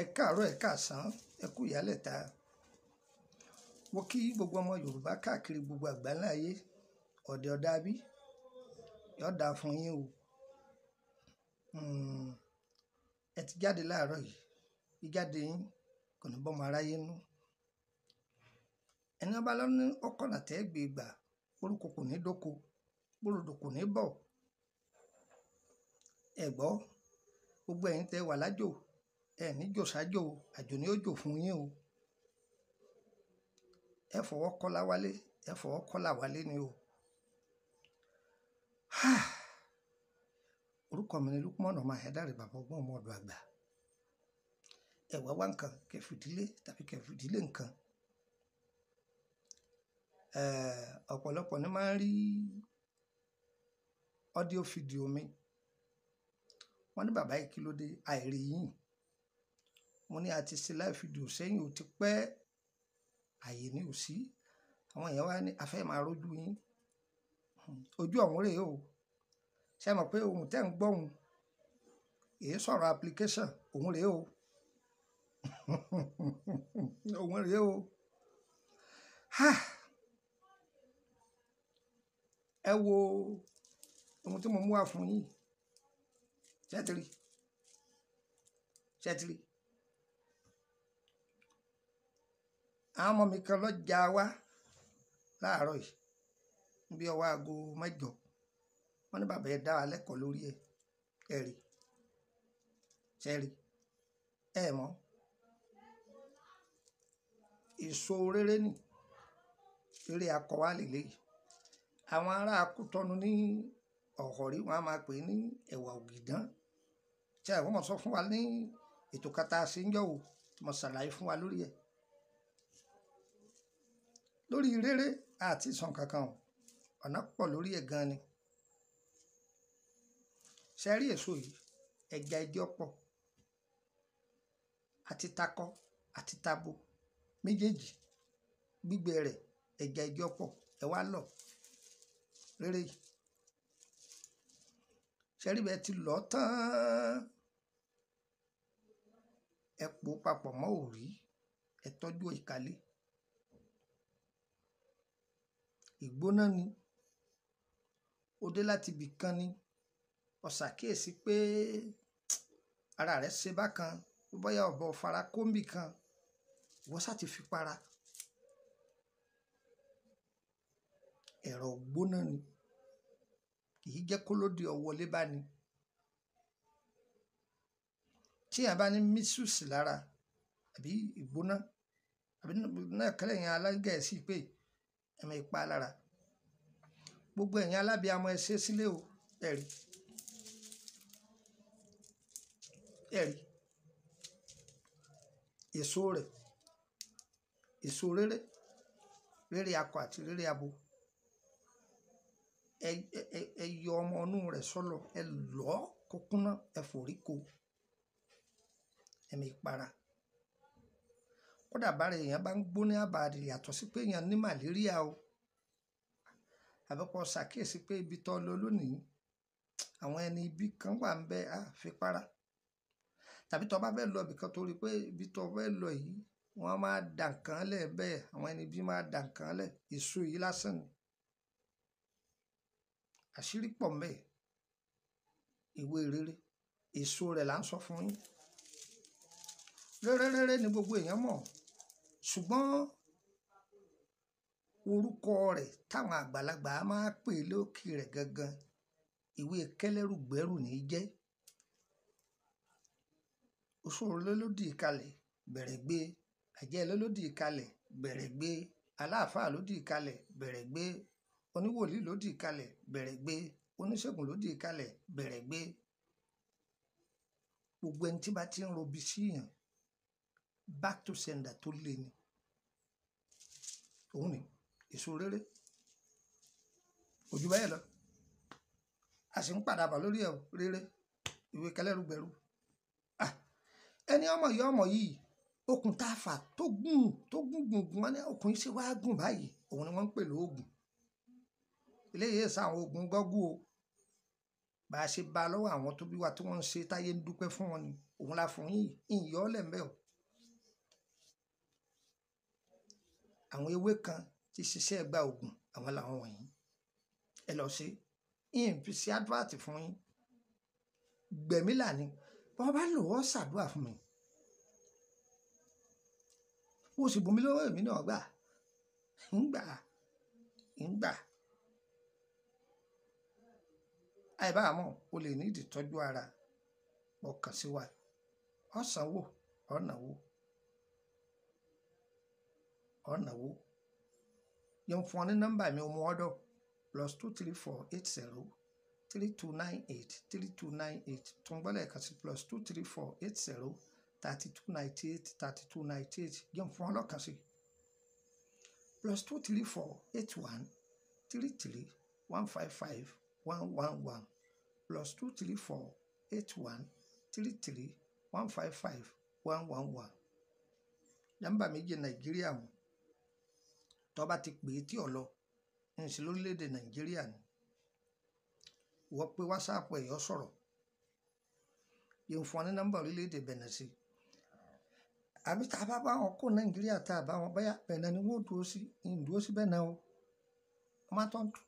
ẹ káàárọ̀ ẹ káàsán ẹ kú ìyálẹ̀ta mo kí gbogbo ọmọ yorùbá káàkiri gbogbo àgbáńlá ayé ọ̀dẹ̀ ọ̀dà bí dáa fún yín o. Mm, ẹ ti jáde láàárọ̀ yìí jíjáde yín kò ní bọ́mọ aráyé nú. Ẹni ọba lọ́ní ọkọ̀nà tẹ́ gbé gbà orúkọ kò ní dóko gbòròdò kò ní bọ̀. Ẹ gbọ́ gbogbo ẹ̀yin tẹ́ wà lájò ẹ ní jò sájò àjò ní ó jò fún yín o. Ẹ fọwọ́ kọ́lá wálé ẹ fọwọ́ kọ́lá wálé ni o. Orúkọ mi ni Lukman ọmọ Ayédáre bàbá ọgbọ́n ọmọ ọ̀dọ̀ àgbà. Ẹ wá wá nǹkan kẹfìdílé tàbí kẹfìdílé nǹkan. Ọ̀pọ̀lọpọ̀ ni máa ń rí ọ́díò fídíò mi. Wọ́n ní bàbá yìí kí ló dé? Àìrí yìí mo ní àti ṣe láì fídíò sẹ́yìn ò ti pẹ́ àyè ní ò sí. Àwọn èèyàn wá ní afẹ́ máa rójú yín. Ojú ọ̀hún rèé o. Ṣe mọ̀ pé ohun tẹ́ ń gbọ́hùn èyí sọ̀rọ̀ application òun rèé o. Òun rèé o. Ẹ wo ohun tí mo mú wá fún yín. Ṣẹ́tìrì ṣẹ́tìrì àwọn ọmọ mi kan lọ já wá láàárọ̀ yìí bí ọwọ́ aago mẹ́jọ. Wọ́n ní bàbá ẹ dá wa lẹ́kọ̀ọ́ lórí ẹ̀ ẹ rí ṣe rí ẹ mọ̀. Èso rere ni eré akọwá lélẹ́yìí àwọn ará akútọ́nu ní ọ̀họ̀rí wọn a máa pè ní ẹ̀wà ògìdán. Tí àwọn ọmọ sọ fún wa ní ètò kata síńjọ́ o tí mo ṣàlàyé fún wa lórí ẹ̀ lórí rere àti ìsàn kankan o. Ọ̀nà pọ̀ lórí ẹ̀ gan ni. Ṣe rí èso yìí? Ẹja ẹjọ́ pọ̀ àti takọ àti tabo méjèèjì. Gbígbẹ rẹ̀ ẹja ẹjọ́ pọ̀ ẹ wá lọ. Rere yìí. Ṣe rí bẹ́ẹ̀ ti lọ tán? Ẹ papọ̀ mọ́ òrí. Ẹ tọ́jú ìkàlẹ̀ ìgbóná ni. Ó dé láti ibì kan ni. Ó ṣàkíyèsí pé ara rẹ̀ ṣe bákan. Bóyá ọ̀bọ fara kóńbì kan. Ìwọ sá ti fi para. Ẹ̀rọ gbóná ni. Kì í jẹ́ kó lóde ọ̀wọ́lé bá ní tí yàrá bá ní mísùsì lára àbí ìgbóná àbí náà kẹlẹ̀ yẹn alágẹ̀ẹ́sì pé ẹ̀mọ ìpa lára. Gbogbo ẹ̀yin alábìàmọ ẹ ṣe sílé o. Ẹ̀rí ẹ̀rí èso rẹ̀ èso rere rere akọ àti rere abo. Ẹ ẹ ẹ yọ ọmọ inú rẹ̀ sọlọ ẹ lọ kó ẹ forí ko ẹ̀mí ìpara kódà bára èèyàn bá ń gbóná àbàdì yàtọ̀ sí pé èèyàn ní màlẹ́ríà o. Àbẹ̀pọ̀ ṣàkíyèsí pé ibi tó lọ lónìí àwọn ẹni ibi kan wà ń bẹ á fi para. Tàbí tó bá fẹ́ lọ ibìkan tó rí pé ibi tó fẹ́ lọ yìí wọ́n máa dà nǹkan lẹ̀ bẹ́ẹ̀. Àwọn ẹni ibi máa dà nǹkan lẹ̀. Èso yìí lásán ni. Àṣírí pọ̀ mbẹ́ ìwé rere èso rẹ̀ là ń sọ fún yín. Réréréré ni gbogbo èèyàn mọ̀ ṣùgbọ́n orúkọ rẹ̀ táwọn àgbàlagbà máa pè lókè rẹ̀ gangan ìwé kẹlẹ́rùgbẹ́rù ní í jẹ́. Òṣòro lólódì kalẹ̀ bẹ̀rẹ̀ gbé àjẹ́ lólódì kalẹ̀ bẹ̀rẹ̀ gbé aláàfáà lódì kalẹ̀ bẹ̀rẹ̀ gbé oníwòlíì lódì kalẹ̀ bẹ̀rẹ̀ gbé oníṣègùn lódì kalẹ̀ bẹ̀rẹ̀ gbé gbogbo ẹni tí bá ti ń robi síyàn back to sender tó lé ni òun ni èso rere. Ojú báyìí lọ. A sì ń padà bà lórí ẹ rere. Ìwé kẹlẹrúgbẹrú ẹni ọmọ yìí ọmọ yìí okùn tá a fà tó gùn tó gùn gùn gùn wọn ni okùn yìí ṣe wá gùn báyìí òun ni wọn ń pè lóògùn. Eléyìí èsà àwọn oògùn gọgù o. Bá a ṣe bá a lọ́wọ́ àwọn tó bí wa tí wọ́n ń ṣe táyé ń dúpẹ́ fún wọn ni òun la fún yín ìyọ́ lẹ́m̀bẹ́ o àwọn ewé kan ti ṣiṣẹ́ gba oògùn àwọn làwọn wọ̀nyí. Ẹ lọ ṣe. Yín fi ṣe advert fún yín. Gbẹ̀mí là ni. Wọ́n bá lò ó ṣàdúrà fún mi. Mo sì bomi lọ́wọ́ èmi náà gbà. Ń gbà. Ń gbà. Àìbáàmọ̀ o lè ní ìdìtọ́jú ara. Ọkàn sí wa. Ọ̀sánwó ọ̀nàwó ọ̀nàwó yẹn fún ọ ní mi ọmọ plus two three four eight zero three two nine eight three two nine eight. Tó ń plus two three four eight zero thirty two ninety eight thirty two ninety eight. Yẹn fún ọ lọ́kàn plus two three four eight one three three one five five one one one. Plus two three four eight one three three one five five one one one. Nọ́mbà méjì nàìjíríà mu tọ́ba ti pè é tí ò lọ ǹsẹ̀ lórílẹ̀‐èdè nàìjíríà ni. Wọ́n pe wásáàpù ẹ̀yọ́ sọ̀rọ̀. Yóò fún ọ ní nọ́mbà orílẹ̀‐èdè bẹ̀nẹ̀ sí. Àbí tá a bá bá wọn kó nàìjíríà tá a bá wọn báyà bẹ̀nẹ̀ ni wọ́n dúró sí ìdúró sí bẹ́ẹ̀ náà o.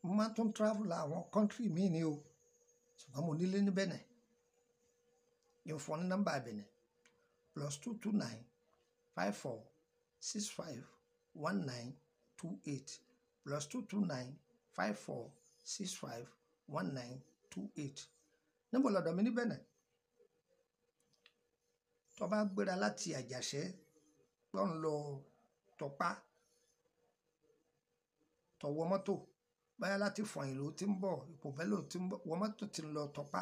Mo máa tún travel àwọn kọ́ńtírì míì ni o. Ṣùgbọ́n mo nílé ní bẹ̀nẹ̀ yóò fún ọ ní nọ́mbà bẹ̀nẹ̀ plus two two nine five four six five one nine two eight plus two two nine five four six five one nine two eight. Níbo lọ́dọ̀ mi ní bẹ̀nẹ̀ tó bá gbéra láti àjàṣẹ́ tó ń lọ tọpá tọwọ́ mọ́tò. Báyà láti fọyín ló ti ń bọ̀ ipò bẹ́ẹ̀ ló ti ń bọ̀ wọ́n mọ́tò ti ń lọ tọpá.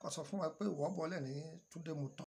Kó sọ fún wa pé ìwọ́ bọ́lẹ̀ ní túndé mu tọ́